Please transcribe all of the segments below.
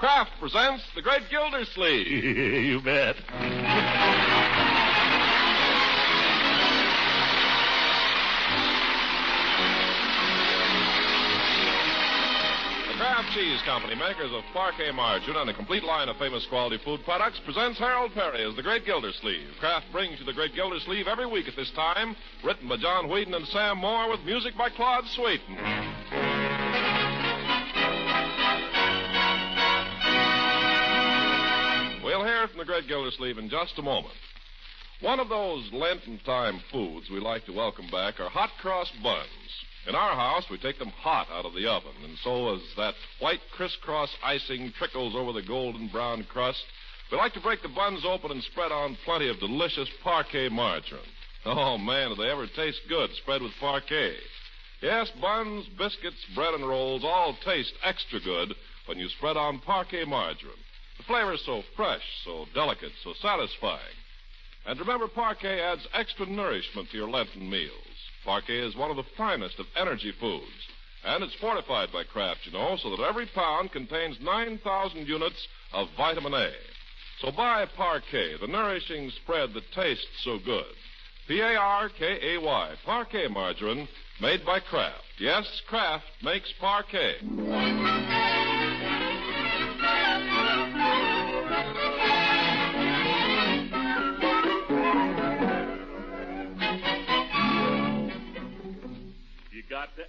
Kraft presents The Great Gildersleeve. you bet. The Kraft Cheese Company, makers of Parkay margarine and a complete line of famous quality food products, presents Harold Peary as The Great Gildersleeve. Kraft brings you The Great Gildersleeve every week at this time, written by John Whedon and Sam Moore with music by Claude Sweeten. Hear from the great Gildersleeve in just a moment. One of those Lenten time foods we like to welcome back are hot cross buns. In our house, we take them hot out of the oven, and so as that white crisscross icing trickles over the golden brown crust, we like to break the buns open and spread on plenty of delicious Parkay margarine. Oh, man, do they ever taste good spread with Parkay. Yes, buns, biscuits, bread, and rolls all taste extra good when you spread on Parkay margarine. The flavor is so fresh, so delicate, so satisfying. And remember, Parkay adds extra nourishment to your Lenten meals. Parkay is one of the finest of energy foods. And it's fortified by Kraft, you know, so that every pound contains 9,000 units of vitamin A. So buy Parkay, the nourishing spread that tastes so good. P-A-R-K-A-Y, Parkay margarine, made by Kraft. Yes, Kraft makes Parkay. Got to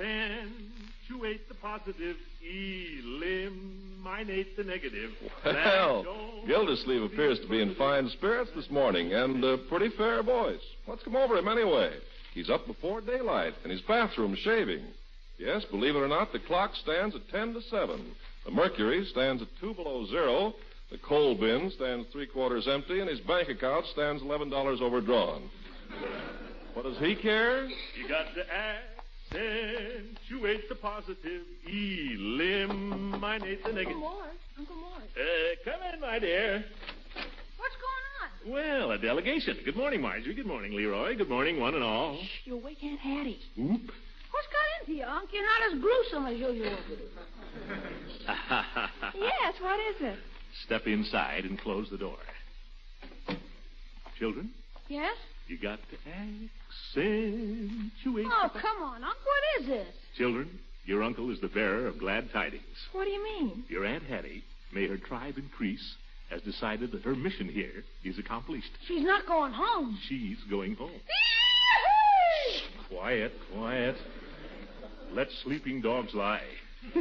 accentuate the positive, eliminate the negative. Well, Gildersleeve appears to be in fine spirits this morning and a pretty fair voice. What's come over him anyway? He's up before daylight in his bathroom shaving. Yes, believe it or not, the clock stands at 10 to 7. The mercury stands at 2 below zero. The coal bin stands three quarters empty, and his bank account stands $11 overdrawn. What does he care? You got to accentuate the positive, eliminate the negative. Uncle negative. Mort, Uncle Mort, Uh, come in, my dear. what's going on? Well, a delegation. Good morning, Marjorie. Good morning, Leroy. Good morning, one and all. You'll wake Aunt Hattie. Oop. What's got into you, Unc? You're not as gruesome as usual. yes, what is it? Step inside and close the door. Children, Yes? You got to accentuate. Oh, come on, Unc. What is this? Children, your uncle is the bearer of glad tidings. What do you mean? Your Aunt Hattie, may her tribe increase, has decided that her mission here is accomplished. She's not going home. She's going home. Quiet, quiet. Let sleeping dogs lie.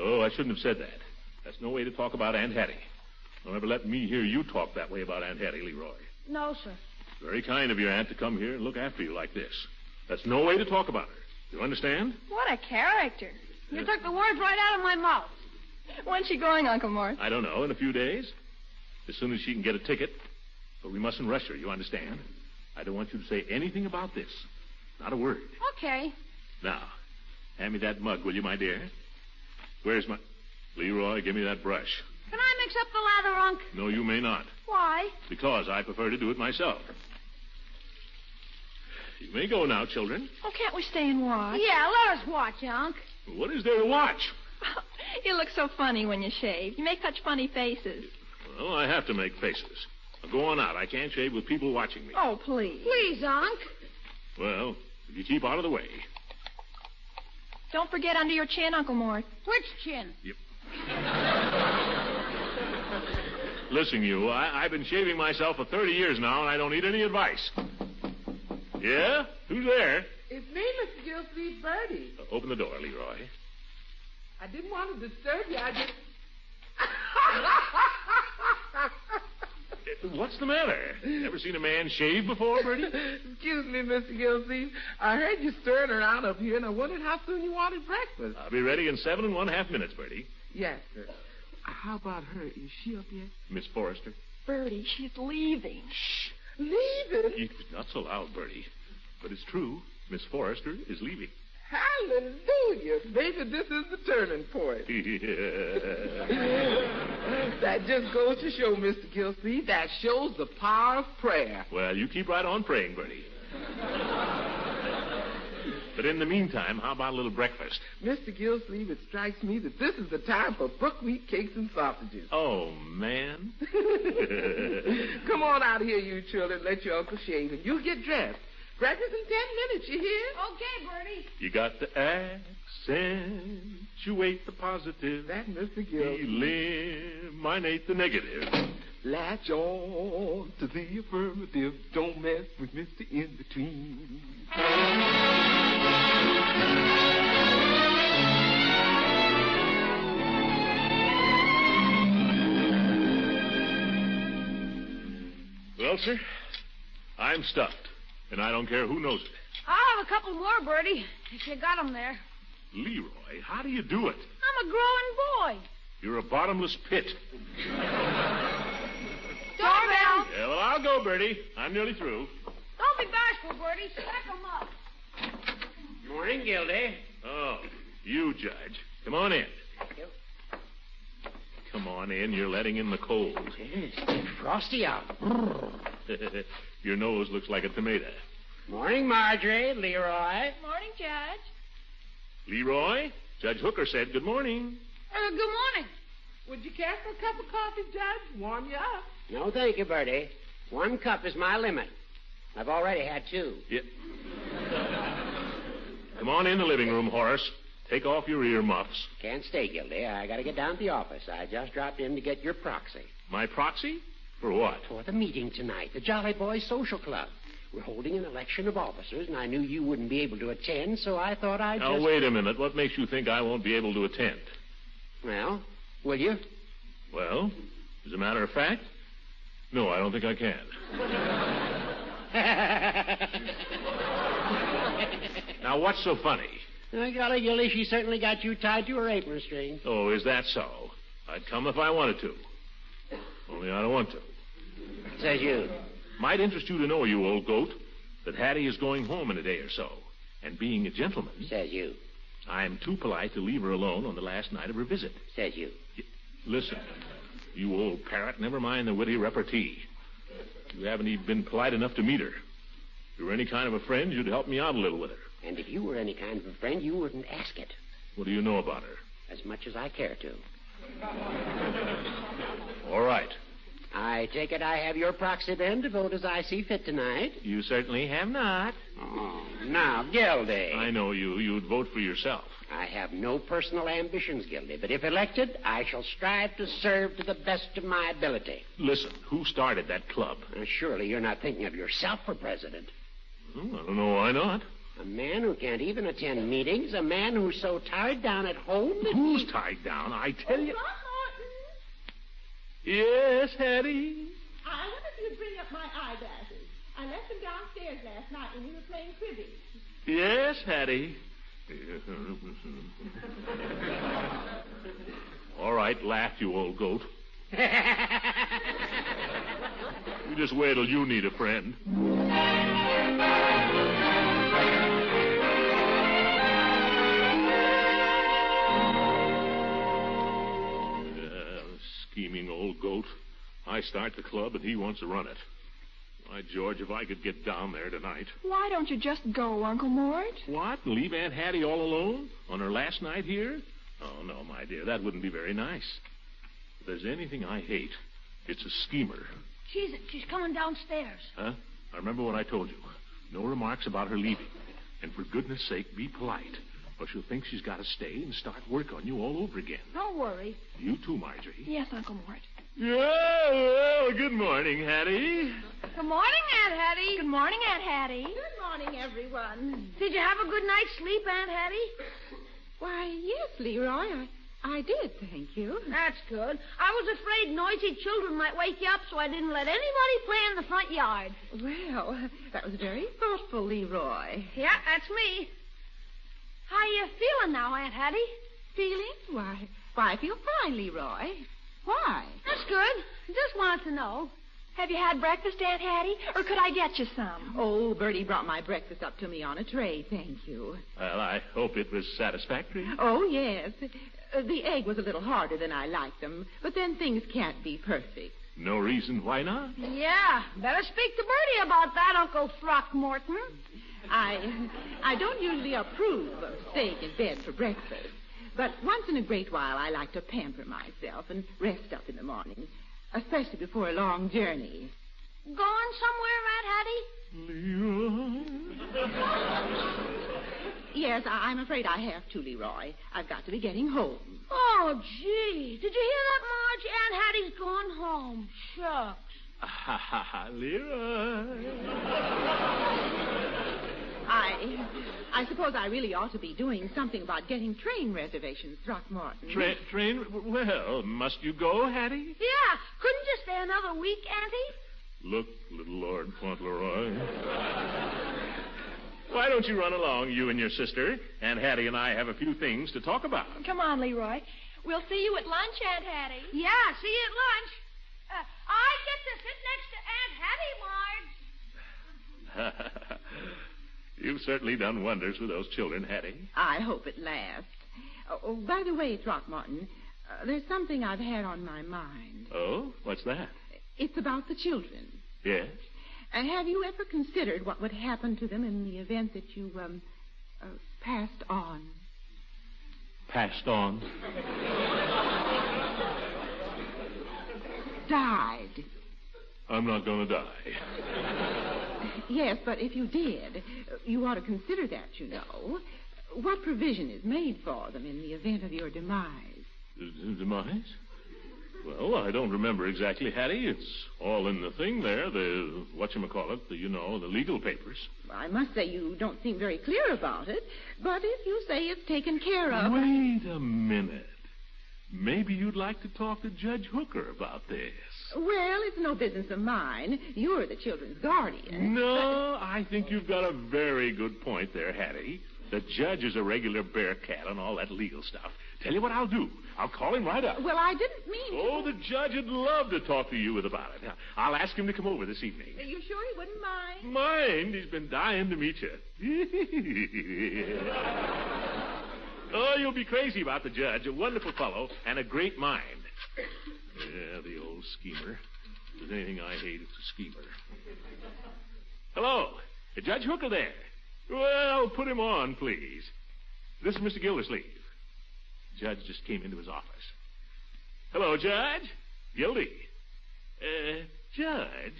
oh, I shouldn't have said that. That's no way to talk about Aunt Hattie. Don't ever let me hear you talk that way about Aunt Hattie, Leroy. No, sir. Very kind of your aunt to come here and look after you like this. That's no way to talk about her. You understand? What a character. You took the words right out of my mouth. When's she going, Uncle Mort? I don't know, in a few days. As soon as she can get a ticket. But we mustn't rush her, you understand? I don't want you to say anything about this. Not a word. Okay. Now, hand me that mug, will you, my dear? Where's my. Leroy, give me that brush. Can I mix up the lather, Unc? No, you may not, Why? because I prefer to do it myself. You may go now, children. Oh, can't we stay and watch? Yeah, let us watch, Unc. What is there to watch? you look so funny when you shave. You make such funny faces. Well, I have to make faces. Now, go on out. I can't shave with people watching me. Oh, please. Please, Unc. Well, if you keep out of the way. Don't forget under your chin, Uncle Mort. Which chin? Listen, you, I, I've been shaving myself for 30 years now, and I don't need any advice. Yeah? Who's there? It's me, Mr. Gilsleeve Birdie. Uh, open the door, Leroy. I didn't want to disturb you. I just. What's the matter? Never seen a man shave before, Birdie? Excuse me, Mr. Gilsleeve. I heard you stirring around up here, and I wondered how soon you wanted breakfast. I'll be ready in seven and one half minutes, Birdie. Yes, sir. How about her? Is she up yet? Miss Forrester. Birdie, she's leaving. Shh. Leaving? You- Not so loud, Birdie. But it's true. Miss Forrester is leaving. Hallelujah. Baby, this is the turning point. Yeah. That just goes to show, Mr. Gilsleeve, that shows the power of prayer. well, you keep right on praying, Birdie. But in the meantime, how about a little breakfast? Mr. Gillsleeve, it strikes me that this is the time for buckwheat cakes and sausages. Oh, man. Come on out here, you children. Let your uncle shave, and you'll get dressed. Breakfast in ten minutes, you hear? Okay, Birdie. You got to accentuate the positive. That, Mr. Gillsleeve. Eliminate the negative. Latch on to the affirmative. Don't mess with Mr. In Between. Well, sir, I'm stuffed, and I don't care who knows it. I'll have a couple more, Birdie, if you got got 'em there. Leroy, how do you do it? I'm a growing boy. You're a bottomless pit. Doorbell. Yeah, well, I'll go, Birdie. I'm nearly through. Don't be bashful, Birdie. Stack 'em up. Morning, Gildy. Oh, you, Judge. Come on in. you. Come on in. You're letting in the cold. It's frosty out. Your nose looks like a tomato. Morning, Marjorie, Leroy. Morning, Judge. Leroy, Judge Hooker said good morning. Uh, good morning. Would you care for a cup of coffee, Judge? Warm you up. No, thank you, Birdie. One cup is my limit. I've already had two. Yeah. Come on in the living room, Horace. Take off your earmuffs. Can't stay, Gildy. I gotta get down to the office. I just dropped in to get your proxy. My proxy? For what? For the meeting tonight, the Jolly Boys Social Club. We're holding an election of officers, and I knew you wouldn't be able to attend, so I thought I'd Now, just... wait a minute. What makes you think I won't be able to attend? Well, will you? Well, as a matter of fact, no, I don't think I can. Now, what's so funny? Oh, golly, Gildy, she certainly got you tied to her apron string. Oh, is that so? I'd come if I wanted to. Only I don't want to. Says you. Might interest you to know, you old goat, that Hattie is going home in a day or so. And being a gentleman, Says you. I'm too polite to leave her alone on the last night of her visit. Says you. Listen, you old parrot, never mind the witty repartee. You haven't even been polite enough to meet her. If you were any kind of a friend, you'd help me out a little with her. And if you were any kind of a friend, you wouldn't ask it. What do you know about her? As much as I care to. All right. I take it I have your proxy then to vote as I see fit tonight. You certainly have not. Oh, now, Gildy. I know you. You'd vote for yourself. I have no personal ambitions, Gildy, but if elected, I shall strive to serve to the best of my ability. Listen, who started that club? Now, surely you're not thinking of yourself for president. Hmm, I don't know why not. A man who can't even attend meetings, a man who's so tied down at home that Who's he... tied down? I tell you. Oh, Throckmorton, Yes, Hattie. I wonder if you'd bring up my eyeglasses. I left them downstairs last night when we were playing cribbage. Yes, Hattie. All right, laugh, you old goat. You just wait till you need a friend. Old goat. I start the club and he wants to run it. Why, George, if I could get down there tonight. Why don't you just go, Uncle Mort? What? Leave Aunt Hattie all alone on her last night here? Oh, no, my dear, that wouldn't be very nice. If there's anything I hate, it's a schemer. She's she's coming downstairs. Huh? I remember what I told you. No remarks about her leaving. And for goodness sake, be polite, or she'll think she's got to stay and start work on you all over again. Don't worry. You too, Marjorie. Yes, Uncle Mort. Yeah, well, good morning, Hattie. Good morning, Aunt Hattie. Good morning, Aunt Hattie. Good morning, everyone. Did you have a good night's sleep, Aunt Hattie? Why, yes, Leroy, I, I did, thank you. That's good. I was afraid noisy children might wake you up, so I didn't let anybody play in the front yard. Well, that was very thoughtful, Leroy. Yeah, that's me. How are you feeling now, Aunt Hattie? Feeling? Why, why, I feel fine, Leroy. Why? That's good. Just wanted to know. Have you had breakfast, Aunt Hattie? Or could I get you some? Oh, Birdie brought my breakfast up to me on a tray, thank you. Well, I hope it was satisfactory. Oh, yes. Uh, the egg was a little harder than I liked them, but then things can't be perfect. No reason why not. Yeah, better speak to Birdie about that, Uncle Throckmorton. I I don't usually approve of staying in bed for breakfast, but once in a great while I like to pamper myself and rest up in the morning, especially before a long journey. Going somewhere, Aunt Hattie? Yes, I, I'm afraid I have to, Leroy. I've got to be getting home. Oh, gee. Did you hear that, Marge? Aunt Hattie's gone home. Shucks. Ha ha ha, Leroy. I I suppose I really ought to be doing something about getting train reservations, Throckmorton. Tra- train? Well, must you go, Hattie? Yeah. Couldn't you stay another week, Auntie? Look, little Lord Fauntleroy. Why don't you run along, you and your sister, and Hattie and I have a few things to talk about. Come on, Leroy. We'll see you at lunch, Aunt Hattie. Yeah, see you at lunch. Uh, I get to sit next to Aunt Hattie, Marge. You've certainly done wonders with those children, Hattie. I hope it lasts. Oh, by the way, Throckmorton, uh, there's something I've had on my mind. Oh, what's that? It's about the children. Yes? And have you ever considered what would happen to them in the event that you um, uh, passed on? Passed on. Died. I'm not going to die. Yes, but if you did, you ought to consider that, you know. What provision is made for them in the event of your demise? D- Demise? Well, I don't remember exactly, Hattie. It's all in the thing there, the whatchamacallit, the, you know, the legal papers. I must say you don't seem very clear about it, but if you say it's taken care of. Wait a minute. Maybe you'd like to talk to Judge Hooker about this. Well, it's no business of mine. You're the children's guardian. No, I think you've got a very good point there, Hattie. The judge is a regular bear cat on all that legal stuff. Tell you what I'll do. I'll call him right up. Well, I didn't mean. to- Oh, the judge would love to talk to you with about it. I'll ask him to come over this evening. Are you sure he wouldn't mind? Mind, he's been dying to meet you. oh, you'll be crazy about the judge. A wonderful fellow and a great mind. Yeah, the old schemer. If there's anything I hate, it's a schemer. Hello, Judge Hooker there. Well, put him on, please. This is Mr. Gildersleeve. Judge just came into his office. Hello, Judge. Gildy. Uh, Judge,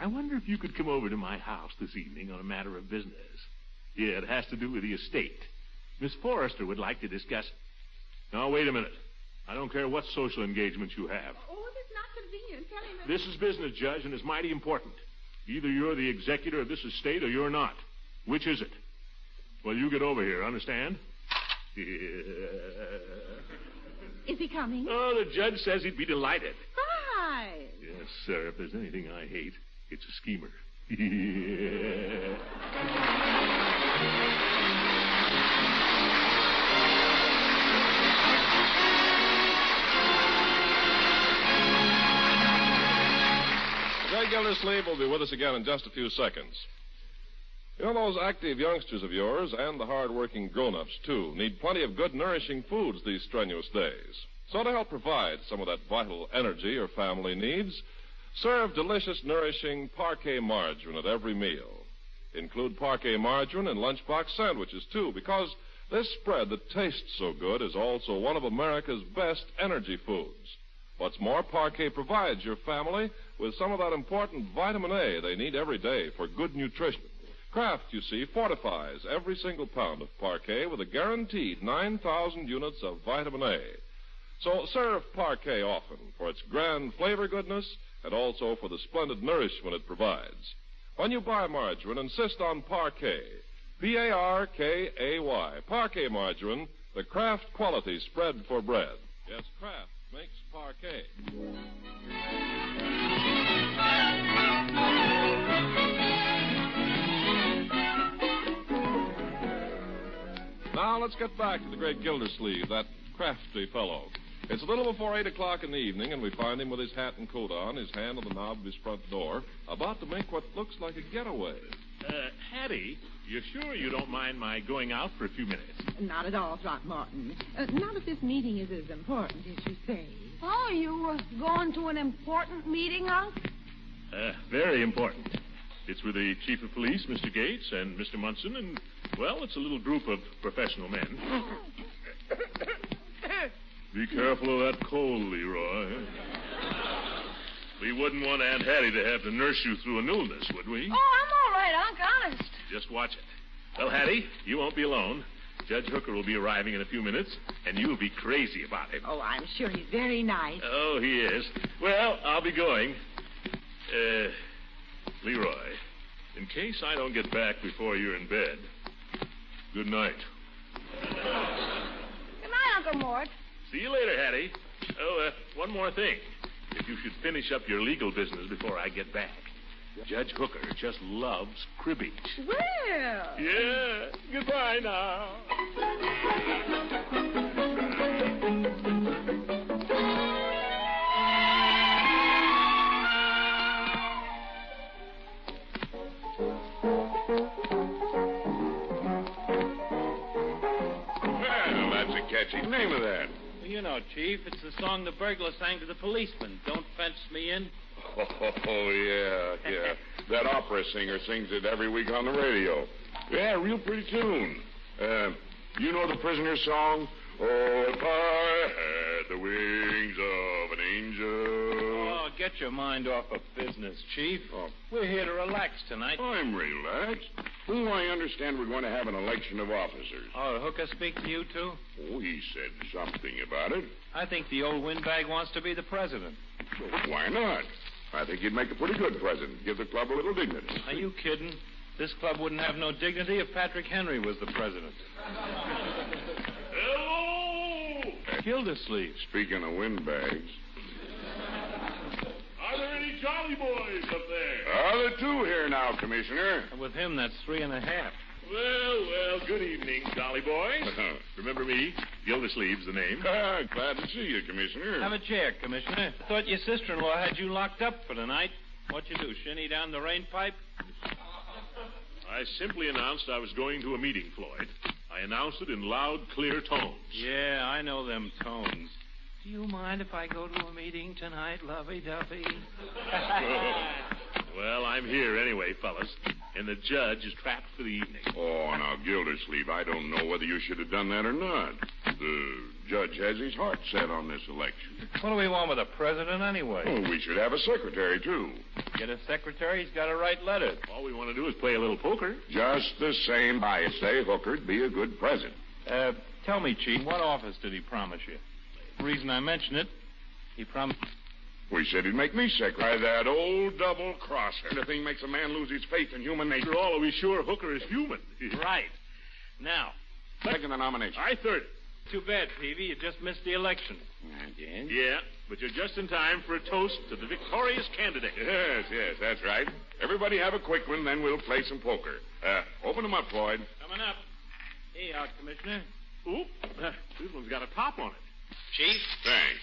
I wonder if you could come over to my house this evening on a matter of business. Yeah, it has to do with the estate. Miss Forrester would like to discuss. Now, wait a minute. I don't care what social engagements you have. Oh, if it's not convenient, tell him. This is business, Judge, and it's mighty important. Either you're the executor of this estate or you're not. Which is it? Well, you get over here, understand? Yeah. Is he coming? Oh, the judge says he'd be delighted. Hi. Yes, sir. If there's anything I hate, it's a schemer. Great Gildersleeve will be with us again in just a few seconds. You know, those active youngsters of yours and the hard-working grown-ups, too, need plenty of good, nourishing foods these strenuous days. So to help provide some of that vital energy your family needs, serve delicious, nourishing Parkay margarine at every meal. Include Parkay margarine in lunchbox sandwiches, too, because this spread that tastes so good is also one of America's best energy foods. What's more, Parkay provides your family with some of that important vitamin A they need every day for good nutrition. Kraft, you see, fortifies every single pound of Parkay with a guaranteed 9,000 units of vitamin A. So serve Parkay often for its grand flavor goodness and also for the splendid nourishment it provides. When you buy margarine, insist on Parkay. P-A-R-K-A-Y. Parkay margarine, the Kraft quality spread for bread. Yes, Kraft makes Parkay. Now let's get back to the great Gildersleeve, that crafty fellow. It's a little before eight o'clock in the evening, and we find him with his hat and coat on, his hand on the knob of his front door, about to make what looks like a getaway. Uh, Hattie, you're sure you don't mind my going out for a few minutes? Not at all, Throckmorton. Uh, not if this meeting is as important as you say. Oh, you uh, going to an important meeting, Unc? Uh, very important. It's with the chief of police, Mr. Gates, and Mr. Munson, and, well, it's a little group of professional men. Be careful of that cold, Leroy. We wouldn't want Aunt Hattie to have to nurse you through an illness, would we? Oh, I'm all right, Unc, honest. Just watch it. Well, Hattie, you won't be alone. Judge Hooker will be arriving in a few minutes, and you'll be crazy about him. Oh, I'm sure he's very nice. Oh, he is. Well, I'll be going. Uh, Leroy, in case I don't get back before you're in bed, good night. Good night, Uncle Mort. See you later, Hattie. Oh, uh, one more thing. If you should finish up your legal business before I get back, Judge Hooker just loves cribbage. Well. Yeah. Goodbye now. Catchy name of that. Well, you know, Chief, it's the song the burglar sang to the policeman. Don't fence me in. Oh, yeah, yeah. That opera singer sings it every week on the radio. Yeah, real pretty tune. Uh, you know the prisoner's song? Oh, if I had the wings of an angel. Oh, get your mind off of business, Chief. Oh. We're here to relax tonight. I'm relaxed. Oh, I understand we're going to have an election of officers. Oh, Hooker speak to you, too? Oh, he said something about it. I think the old windbag wants to be the president. Why not? I think you'd make a pretty good president. Give the club a little dignity. Are you kidding? This club wouldn't have no dignity if Patrick Henry was the president. Hello! Gildersleeve. Speaking of windbags. Are there any jolly boys up there? There are two here now, Commissioner. With him, that's three and a half. Well, well, good evening, jolly boys. Remember me? Gildersleeve's the name. Ah, glad to see you, Commissioner. Have a chair, Commissioner. I thought your sister-in-law had you locked up for tonight. What you do, shinny down the rain pipe? I simply announced I was going to a meeting, Floyd. I announced it in loud, clear tones. Yeah, I know them tones. Do you mind if I go to a meeting tonight, lovey-dovey? Well, I'm here anyway, fellas, and the judge is trapped for the evening. Oh, now, Gildersleeve, I don't know whether you should have done that or not. The judge has his heart set on this election. what do we want with a president anyway? Oh, we should have a secretary, too. Get a secretary, he's got to write letters. All we want to do is play a little poker. Just the same, I say Hooker'd be a good president. Uh, tell me, Chief, what office did he promise you? The reason I mention it, he promised. We said he'd make me secretary. By that old double crosser. The thing makes a man lose his faith in human nature. After all, are we sure Hooker is human? Right. Now, Second the nomination. I third. too bad, Peavey. You just missed the election. I did. Yeah, but you're just in time for a toast to the victorious candidate. Yes, yes, that's right. Everybody have a quick one, then we'll play some poker. Uh, open them up, Floyd. Coming up. Hey, out, Commissioner. Oop, uh, this one's got a top on it. Chief, Thanks.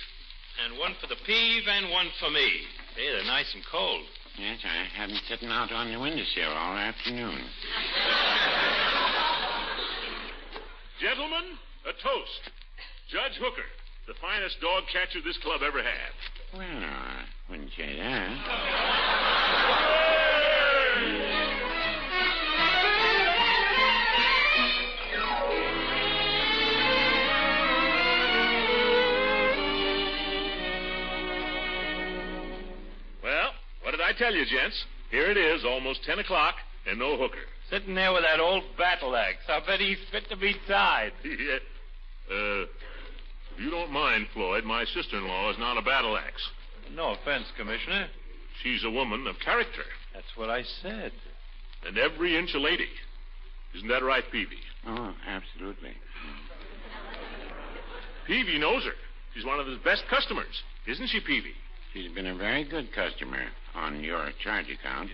and one for the peeve and one for me. Hey, they're nice and cold. Yes, I have them sitting out on the windowsill all afternoon. Gentlemen, a toast. Judge Hooker, the finest dog catcher this club ever had. Well, I wouldn't say that. gents? Here it is, almost 10 o'clock, and no Hooker. Sitting there with that old battle axe. I bet he's fit to be tied. yeah. Uh, if you don't mind, Floyd, my sister-in-law is not a battle axe. No offense, Commissioner. She's a woman of character, That's what I said. and every inch a lady. Isn't that right, Peavey? Oh, absolutely. Peavey knows her. She's one of his best customers, isn't she, Peavey? She's been a very good customer on your charge account.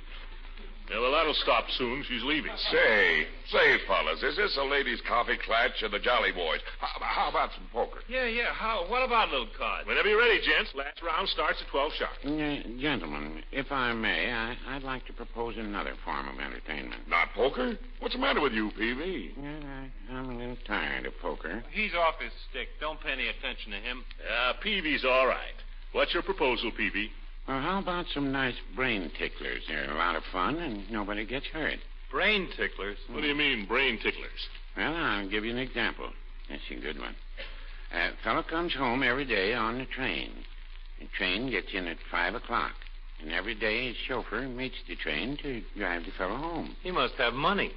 Yeah, well, that'll stop soon. She's leaving. Say, say, fellas, is this a ladies' coffee clutch or the Jolly Boys? How, how about some poker? Yeah, yeah. How? What about little cards? Whenever you're ready, gents. Last round starts at 12 sharp. Uh, gentlemen, if I may, I, I'd like to propose another form of entertainment. Not poker? What's the matter with you, Peavey? Well, I, I'm a little tired of poker. He's off his stick. Don't pay any attention to him. Uh, Peavey's all right. What's your proposal, Peavey? Well, how about some nice brain ticklers? They're a lot of fun and nobody gets hurt. Brain ticklers? What do you mean, brain ticklers? Well, I'll give you an example. That's a good one. A fellow comes home every day on the train. The train gets in at 5 o'clock. And every day his chauffeur meets the train to drive the fellow home. He must have money.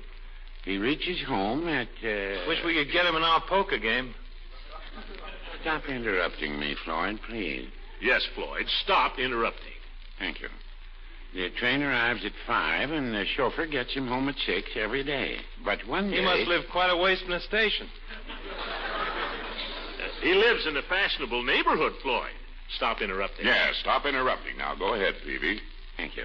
He reaches home at. Uh... Wish we could get him in our poker game. Stop interrupting me, Floyd, please. Yes, Floyd. Stop interrupting. Thank you. The train arrives at five, and the chauffeur gets him home at six every day. But one day. He must live quite a ways from the station. He lives in a fashionable neighborhood, Floyd. Stop interrupting. Yeah, stop interrupting. Now, go ahead, Peavey. Thank you.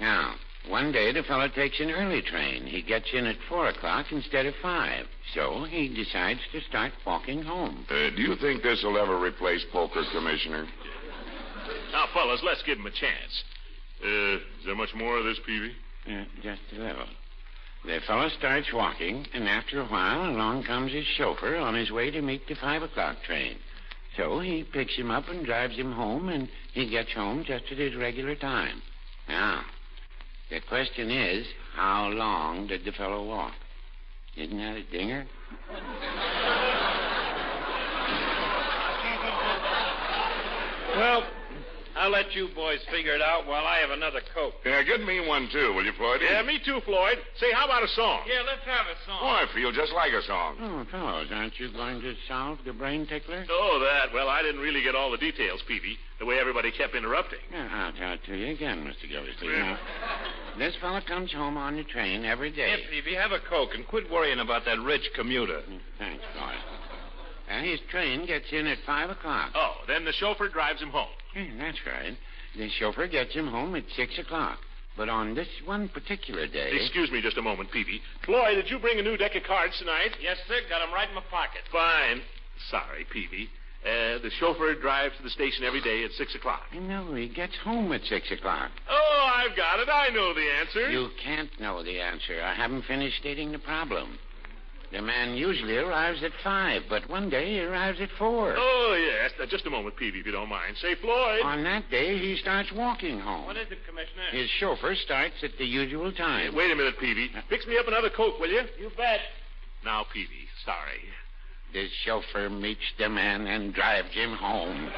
Now, one day the fellow takes an early train. He gets in at four o'clock instead of five. So he decides to start walking home. Uh, do you think this will ever replace poker, Commissioner? Now, fellas, let's give him a chance. Uh, is there much more of this, Peavey? Uh, just a little. The fellow starts walking, and after a while, along comes his chauffeur on his way to meet the five o'clock train. So he picks him up and drives him home, and he gets home just at his regular time. Now, the question is, how long did the fellow walk? Isn't that a dinger? Well, I'll let you boys figure it out while I have another Coke. Yeah, get me one, too, will you, Floyd? Yeah, me too, Floyd. Say, how about a song? Yeah, let's have a song. Oh, I feel just like a song. Oh, fellows, aren't you going to solve the brain tickler? Oh, that. Well, I didn't really get all the details, Peavey, the way everybody kept interrupting. Yeah, I'll tell it to you again, Mr. Gildersleeve. Now, this fellow comes home on the train every day. Yeah, Peavey, have a Coke and quit worrying about that rich commuter. Mm, thanks, Floyd. And his train gets in at five o'clock. Oh, then the chauffeur drives him home. Yeah, that's right. The chauffeur gets him home at six o'clock. But on this one particular day. Excuse me just a moment, Peavey. Floyd, did you bring a new deck of cards tonight? Yes, sir. Got 'em right in my pocket. Fine. Sorry, Peavey. Uh, the chauffeur drives to the station every day at six o'clock. No, he gets home at six o'clock. Oh, I've got it. I know the answer. You can't know the answer. I haven't finished stating the problem. The man usually arrives at five, but one day he arrives at four. Oh, yes. Now, just a moment, Peavey, if you don't mind. Say, Floyd. On that day, he starts walking home. What is it, Commissioner? His chauffeur starts at the usual time. Wait a minute, Peavey. Uh. Fix me up another Coke, will you? You bet. Now, Peavey, sorry. The chauffeur meets the man and drives him home.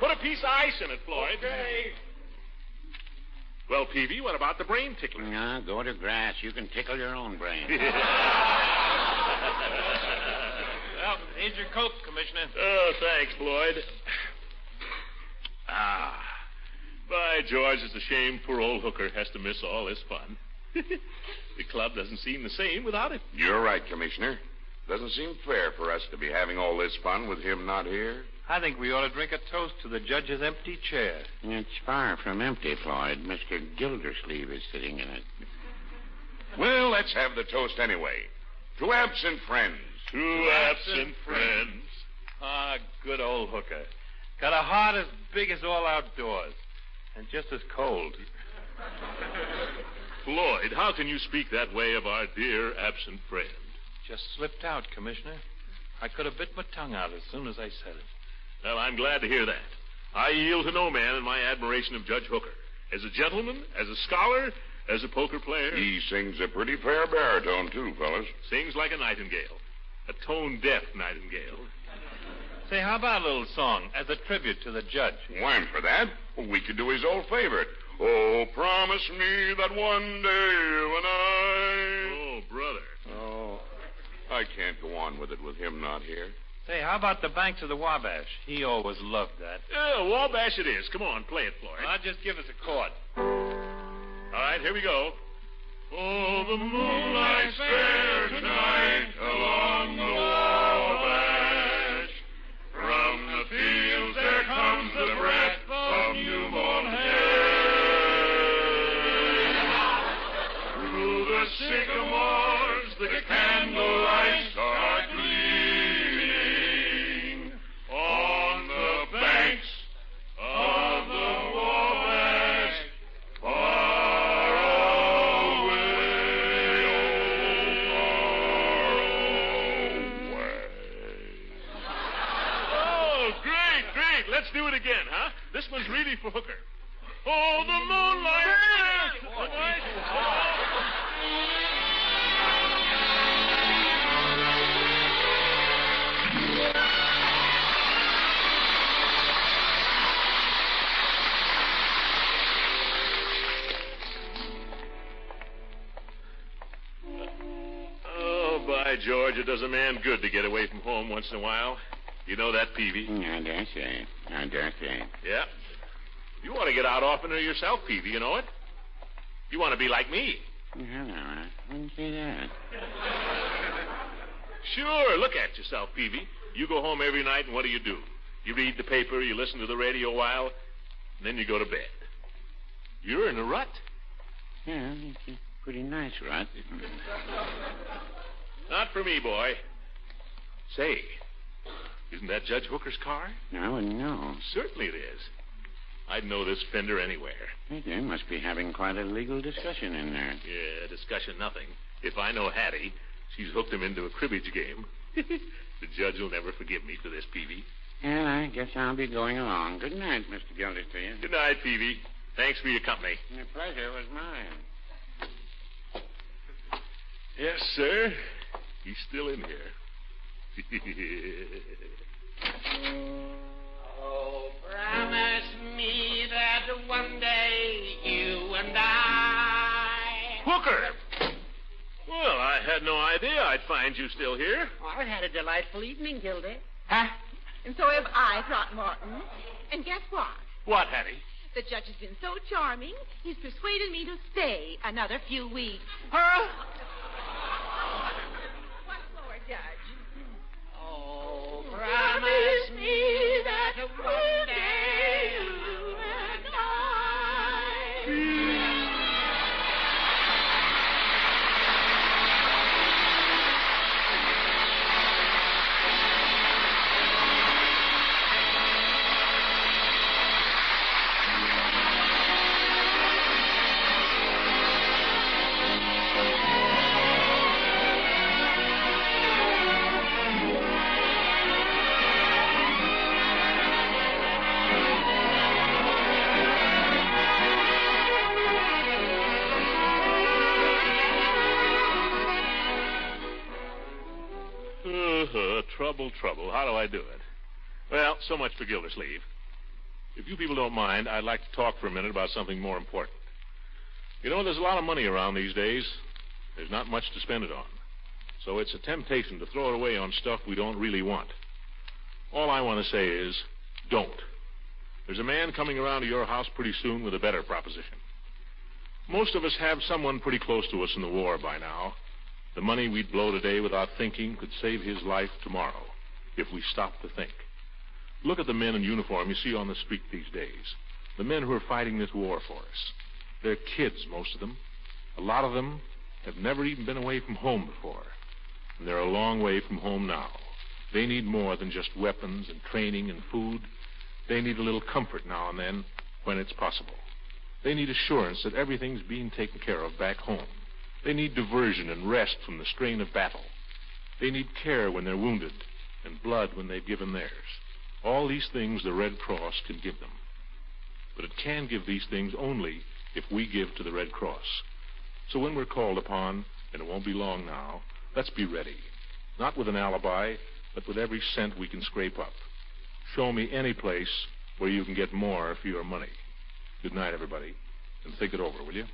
Put a piece of ice in it, Floyd. Okay. Well, Peavey, what about the brain tickler? Now, go to grass. You can tickle your own brain. Well, here's your Coke, Commissioner. Oh, thanks, Floyd. Ah. By George, it's a shame poor old Hooker has to miss all this fun. the club doesn't seem the same without him. You're right, Commissioner. Doesn't seem fair for us to be having all this fun with him not here. I think we ought to drink a toast to the judge's empty chair. It's far from empty, Floyd. Mr. Gildersleeve is sitting in it. Well, let's have the toast anyway. To absent friends. To absent friends. Ah, good old Hooker. Got a heart as big as all outdoors, and just as cold. Floyd, how can you speak that way of our dear absent friend? Just slipped out, Commissioner. I could have bit my tongue out as soon as I said it. Well, I'm glad to hear that. I yield to no man in my admiration of Judge Hooker. As a gentleman, as a scholar, as a poker player. He sings a pretty fair baritone, too, fellas. Sings like a nightingale. A tone deaf nightingale. Say, how about a little song as a tribute to the judge? Why, for that, we could do his old favorite. Oh, promise me that one day when I. Oh, brother. Oh, I can't go on with it with him not here. Say, how about the banks of the Wabash? He always loved that. Yeah, Wabash it is. Come on, play it, Floyd. I'll just give us a chord. All right, here we go. Oh, the moonlight's by George, it does a man good to get away from home once in a while. You know that, Peavey? Hmm, I dare say. I dare say. Yeah. You want to get out oftener yourself, Peavey, you know it? You want to be like me. Hello, I wouldn't say that. Sure, look at yourself, Peavey. You go home every night, and what do you do? You read the paper, you listen to the radio a while, and then you go to bed. You're in a rut. Yeah, it's a pretty nice rut. Not for me, boy. Say, isn't that Judge Hooker's car? No, wouldn't. Certainly it is. I'd know this fender anywhere. They must be having quite a legal discussion in there. Yeah, discussion nothing. If I know Hattie, she's hooked him into a cribbage game. the judge will never forgive me for this, Peavey. Well, I guess I'll be going along. Good night, Mr. Gildersleeve. Good night, Peavey. Thanks for your company. The pleasure was mine. Yes, sir. He's still in here. Oh, promise me that one day you and I. Hooker! Well, I had no idea I'd find you still here. Oh, I've had a delightful evening, Gildy. Huh? And so have I, Throckmorton. And guess what? What, Hattie? The judge has been so charming, he's persuaded me to stay another few weeks. Huh? Judge. Oh, promise me that one day Trouble, trouble. How do I do it? Well, so much for Gildersleeve. If you people don't mind, I'd like to talk for a minute about something more important. You know, there's a lot of money around these days. There's not much to spend it on. So it's a temptation to throw it away on stuff we don't really want. All I want to say is, don't. There's a man coming around to your house pretty soon with a better proposition. Most of us have someone pretty close to us in the war by now. The money we'd blow today without thinking could save his life tomorrow if we stop to think. Look at the men in uniform you see on the street these days. The men who are fighting this war for us. They're kids, most of them. A lot of them have never even been away from home before. And they're a long way from home now. They need more than just weapons and training and food. They need a little comfort now and then when it's possible. They need assurance that everything's being taken care of back home. They need diversion and rest from the strain of battle. They need care when they're wounded and blood when they've given theirs. All these things the Red Cross can give them. But it can give these things only if we give to the Red Cross. So when we're called upon, and it won't be long now, let's be ready. Not with an alibi, but with every cent we can scrape up. Show me any place where you can get more for your money. Good night, everybody. And think it over, will you?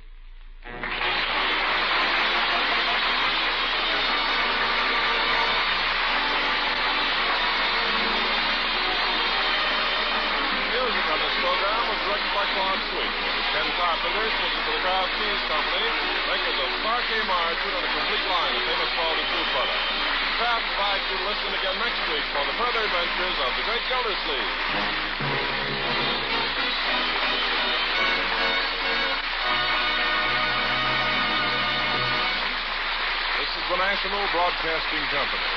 Music on this program was directed by Claude Sweet. Ken For the Kraft Cheese Company, makers of Parkay Margarine and a complete line of famous quality food products. Kraft invites you to listen again next week for the further adventures of the Great Gildersleeve. This is the National Broadcasting Company.